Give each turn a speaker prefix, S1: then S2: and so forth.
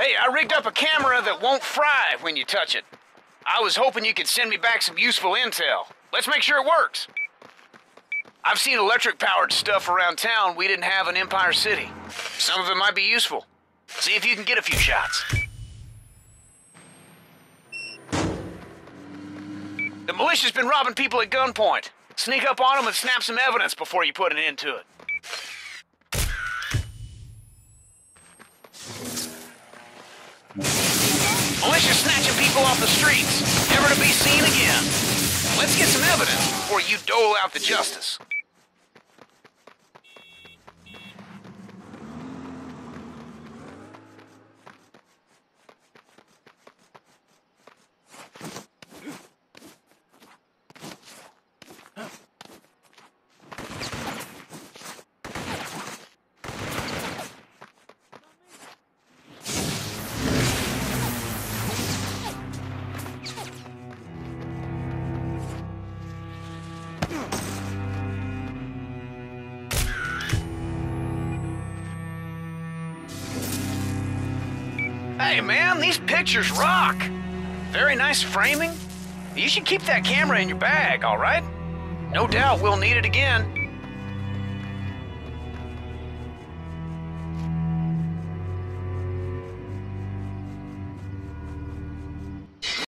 S1: Hey, I rigged up a camera that won't fry when you touch it. I was hoping you could send me back some useful intel. Let's make sure it works. I've seen electric powered stuff around town we didn't have in Empire City. Some of it might be useful. See if you can get a few shots. The militia's been robbing people at gunpoint. Sneak up on them and snap some evidence before you put an end to it. Militia snatching people off the streets, never to be seen again. Let's get some evidence before you dole out the justice. Hey man, these pictures rock. Very nice framing. You should keep that camera in your bag, all right? No doubt we'll need it again.